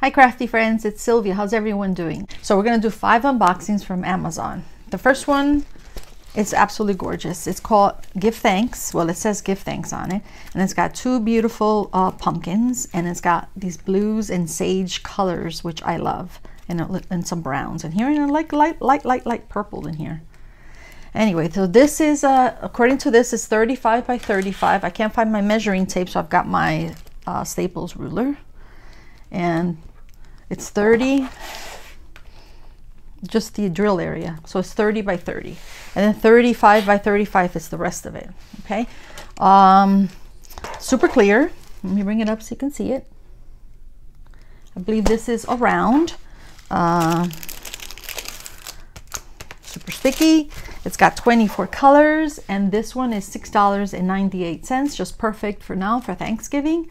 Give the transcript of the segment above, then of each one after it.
Hi crafty friends, it's Sylvia. How's everyone doing? So we're gonna do five unboxings from Amazon. The first one is absolutely gorgeous. It's called Give Thanks. Well, it says Give Thanks on it. And it's got two beautiful uh, pumpkins and it's got these blues and sage colors, which I love, and, and some browns. And here, and like light, light, light, light purple in here. Anyway, so this is, uh, according to this, is 35 by 35. I can't find my measuring tape, so I've got my uh, Staples ruler. And it's 30, just the drill area. So it's 30 by 30. And then 35 by 35 is the rest of it, okay? Um, super clear. Let me bring it up so you can see it. I believe this is a round. Uh, super sticky. It's got 24 colors and this one is $6.98, just perfect for now for Thanksgiving.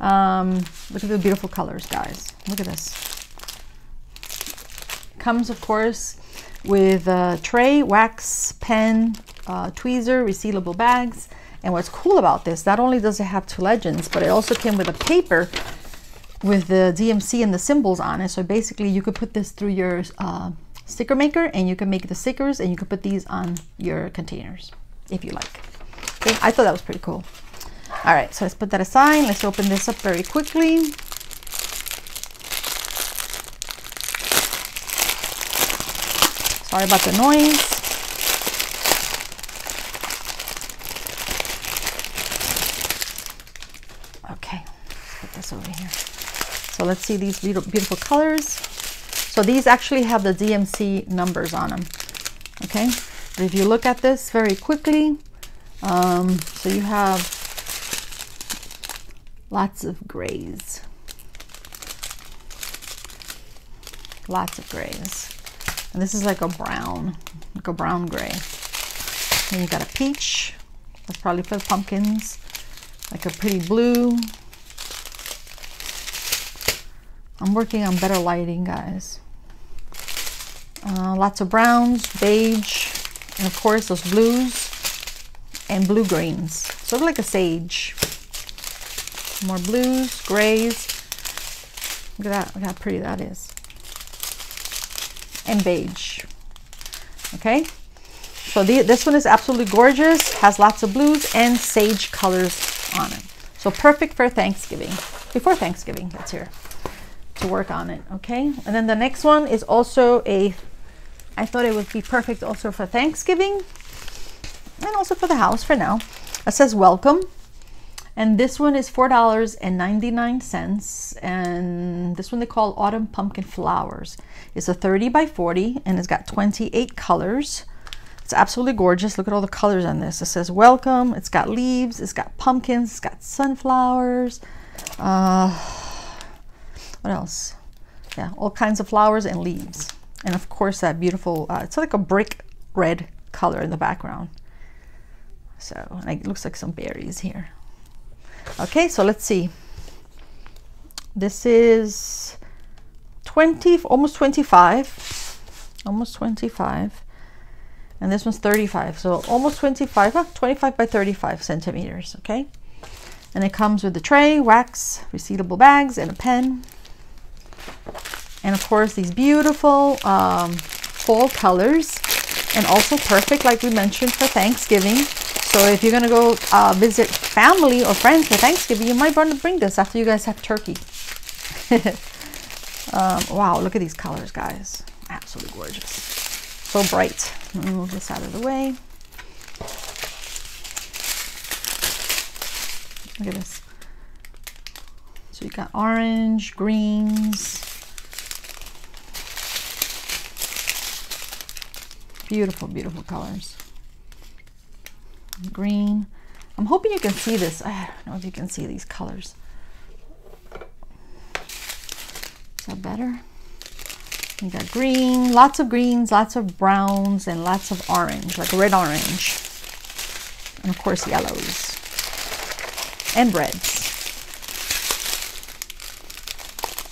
Um, look at the beautiful colors, guys. Look at this. Comes, of course, with a tray, wax, pen, uh, tweezer, resealable bags. And what's cool about this, not only does it have two legends, but it also came with a paper with the DMC and the symbols on it. So basically you could put this through your uh, sticker maker and you can make the stickers and you could put these on your containers if you like. Okay, I thought that was pretty cool. All right, so let's put that aside. Let's open this up very quickly. Sorry about the noise. Okay, put this over here. So let's see these beautiful colors. So these actually have the DMC numbers on them. Okay, but if you look at this very quickly, um, so you have Lots of grays. Lots of grays. And this is like a brown, like a brown gray. Then you got a peach. That's probably for the pumpkins. Like a pretty blue. I'm working on better lighting, guys. Uh, lots of browns, beige, and of course those blues and blue greens. Sort of like a sage. More blues, grays. Look at that, look how pretty that is. And beige. Okay, so the, this one is absolutely gorgeous, has lots of blues and sage colors on it. So perfect for Thanksgiving, before Thanksgiving, that's here, to work on it, okay? And then the next one is also a, I thought it would be perfect also for Thanksgiving and also for the house for now. It says welcome and this one is $4.99. And this one they call Autumn Pumpkin Flowers. It's a 30 by 40 and it's got 28 colors. It's absolutely gorgeous. Look at all the colors on this. It says welcome. It's got leaves. It's got pumpkins. It's got sunflowers. Uh, what else? Yeah, all kinds of flowers and leaves. And of course that beautiful, uh, it's like a brick red color in the background. So it looks like some berries here. Okay, so let's see. This is 20, almost 25, almost 25. And this one's 35, so almost 25, huh? 25 by 35 centimeters, okay? And it comes with the tray, wax, resealable bags, and a pen. And of course, these beautiful um, fall colors and also perfect, like we mentioned, for Thanksgiving. So if you're gonna go uh, visit family or friends for Thanksgiving, you might want to bring this after you guys have turkey. um, wow, look at these colors, guys. Absolutely gorgeous. So bright. Let me move this out of the way. Look at this. So you got orange, greens. Beautiful, beautiful colors green. I'm hoping you can see this. I don't know if you can see these colors. Is that better? We got green, lots of greens, lots of browns, and lots of orange, like red orange. And of course yellows. And reds.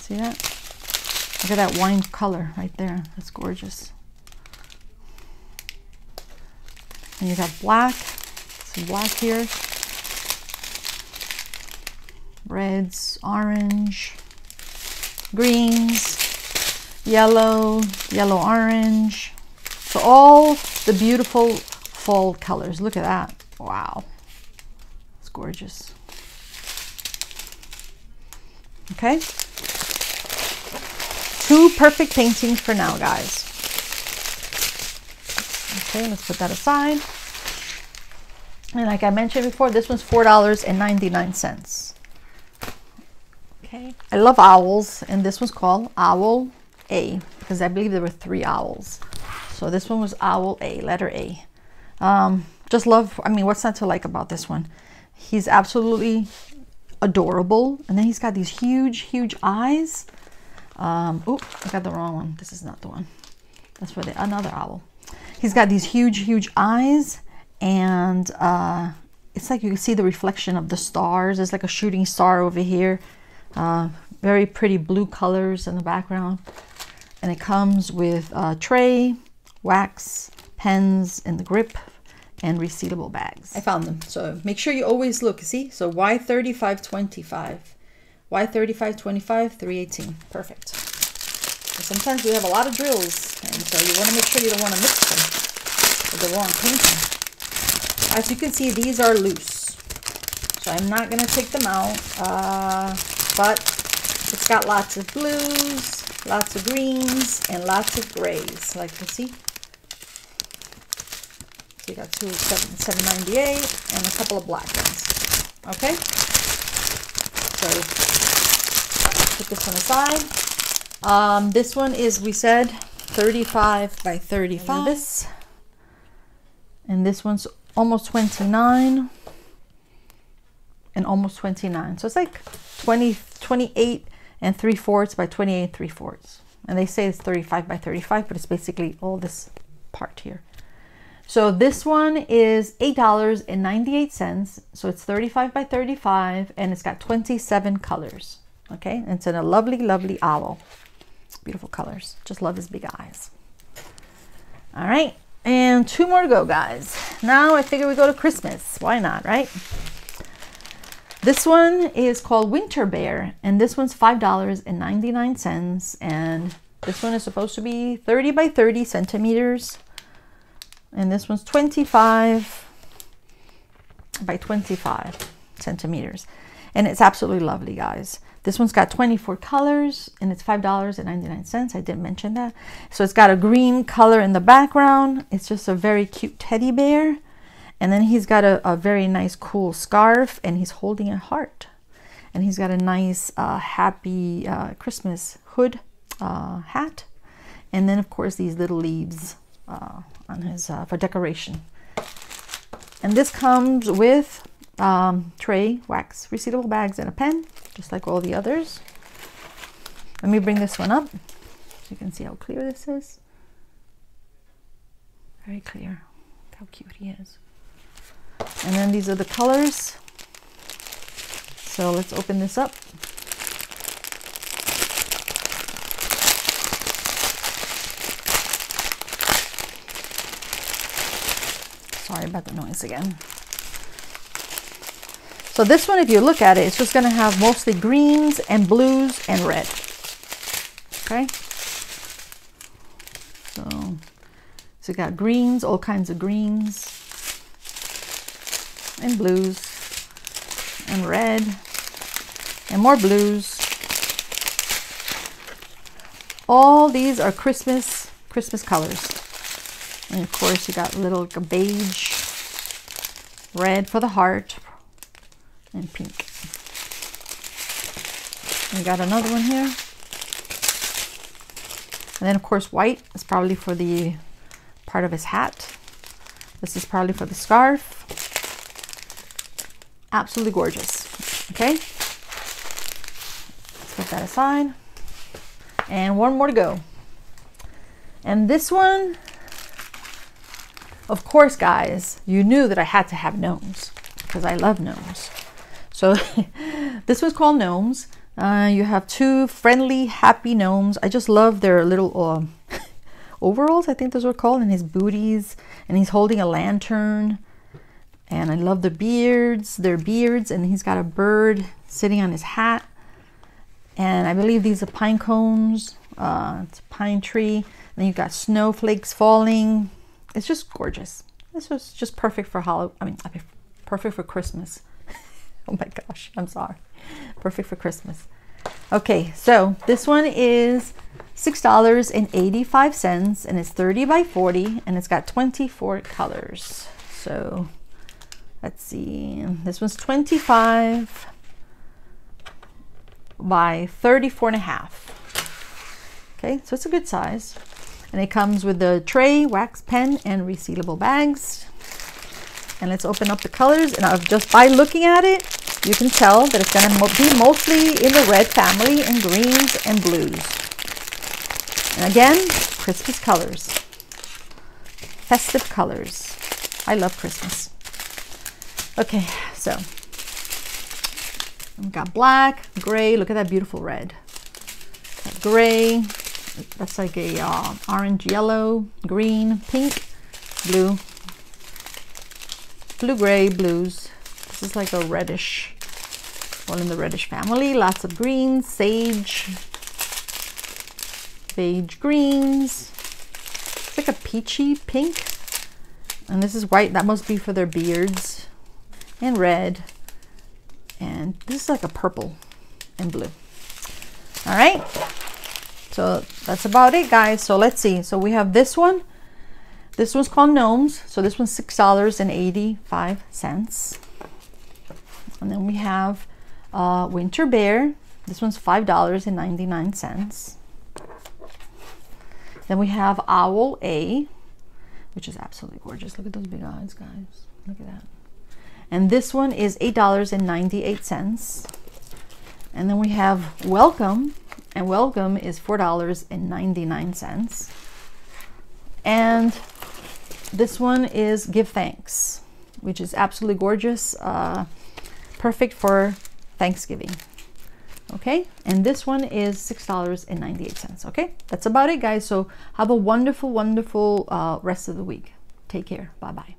See that? Look at that wine color right there. That's gorgeous. And you got black, some black here. Reds, orange, greens, yellow, yellow orange. So all the beautiful fall colors. Look at that. Wow. It's gorgeous. Okay. Two perfect paintings for now, guys. Okay, let's put that aside. And like I mentioned before, this one's $4.99. Okay. I love owls, and this one's called Owl A because I believe there were three owls. So this one was Owl A, letter A. Um, just love, I mean, what's not to like about this one? He's absolutely adorable. And then he's got these huge, huge eyes. Um, oh, I got the wrong one. This is not the one. That's for the another owl. He's got these huge, huge eyes, and uh, it's like you can see the reflection of the stars. It's like a shooting star over here. Uh, very pretty blue colors in the background. And it comes with a tray, wax, pens, and the grip, and resealable bags. I found them. So make sure you always look. See? So Y3525. Y3525, 318. Perfect. So sometimes we have a lot of drills, and so you want to make sure you don't want to mix them with the wrong painting. As you can see, these are loose. So I'm not going to take them out, uh, but it's got lots of blues, lots of greens, and lots of grays, like you see. So you got two seven, 798 and a couple of black ones. Okay? So put this one aside. Um, this one is, we said, 35 by 35. And this, and this one's almost 29 and almost 29. So it's like 20, 28 and 3 fourths by 28 and 3 fourths. And they say it's 35 by 35, but it's basically all this part here. So this one is $8.98. So it's 35 by 35 and it's got 27 colors. Okay, and it's in a lovely, lovely owl. Beautiful colors. Just love his big eyes. All right, and two more to go, guys. Now I figure we go to Christmas. Why not, right? This one is called Winter Bear, and this one's $5.99. And this one is supposed to be 30 by 30 centimeters. And this one's 25 by 25 centimeters. And it's absolutely lovely, guys. This one's got 24 colors and it's $5.99. I didn't mention that. So it's got a green color in the background. It's just a very cute teddy bear. And then he's got a, a very nice cool scarf and he's holding a heart. And he's got a nice uh, happy uh, Christmas hood uh, hat. And then of course these little leaves uh, on his uh, for decoration. And this comes with um, tray, wax, resealable bags, and a pen, just like all the others. Let me bring this one up so you can see how clear this is. Very clear. Look how cute he is. And then these are the colors. So let's open this up. Sorry about the noise again. So this one, if you look at it, it's just going to have mostly greens and blues and red. Okay. So, so you got greens, all kinds of greens and blues and red and more blues. All these are Christmas, Christmas colors. And of course you got little beige, red for the heart, and pink. We got another one here. And then of course white is probably for the part of his hat. This is probably for the scarf. Absolutely gorgeous. Okay. Let's put that aside. And one more to go. And this one, of course, guys, you knew that I had to have gnomes because I love gnomes. So this was called Gnomes. Uh, you have two friendly, happy gnomes. I just love their little uh, overalls, I think those were called, and his booties. And he's holding a lantern. And I love the beards, their beards. And he's got a bird sitting on his hat. And I believe these are pine cones. Uh, it's a pine tree. Then you've got snowflakes falling. It's just gorgeous. This was just perfect for Halloween. I mean, perfect for Christmas. oh my gosh, I'm sorry. Perfect for Christmas. Okay, so this one is $6.85 and it's 30 by 40 and it's got 24 colors. So let's see, this one's 25 by 34 and a half. Okay, so it's a good size. And it comes with the tray, wax pen, and resealable bags. And let's open up the colors. And just by looking at it, you can tell that it's going to be mostly in the red family and greens and blues. And again, Christmas colors. Festive colors. I love Christmas. Okay, so we've got black, gray. Look at that beautiful red. gray, that's like a uh, orange, yellow, green, pink, blue, blue, gray, blues. This is like a reddish, one in the reddish family. Lots of greens, sage, beige greens. It's like a peachy pink. And this is white. That must be for their beards. And red. And this is like a purple and blue. All right. So that's about it, guys. So let's see. So we have this one. This one's called Gnomes. So this one's $6.85. And then we have uh, Winter Bear. This one's $5.99. Then we have Owl A, which is absolutely gorgeous. Look at those big eyes, guys. Look at that. And this one is $8.98. And then we have Welcome, and welcome is $4.99. And this one is Give Thanks, which is absolutely gorgeous, uh, perfect for Thanksgiving. Okay, and this one is $6.98. Okay, that's about it, guys. So have a wonderful, wonderful uh, rest of the week. Take care. Bye bye.